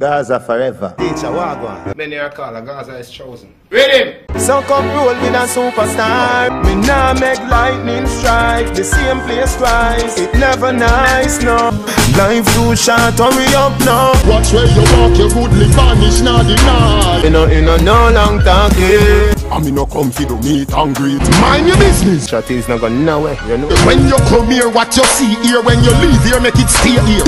Gaza forever. Teacher, wagwan. Many are called, a Gaza is chosen. Read him! So come roll with a superstar. Me nah make lightning strike. The same place twice. It never nice, no. Life too short, hurry up now. Watch where you walk, you goodly vanish, not denied. You know, you know, no long talking. I mean, no come fi do meet and greet. Mind your business. Shot is not going nowhere, you know. When you come here, what you see here. When you leave here, make it stay here.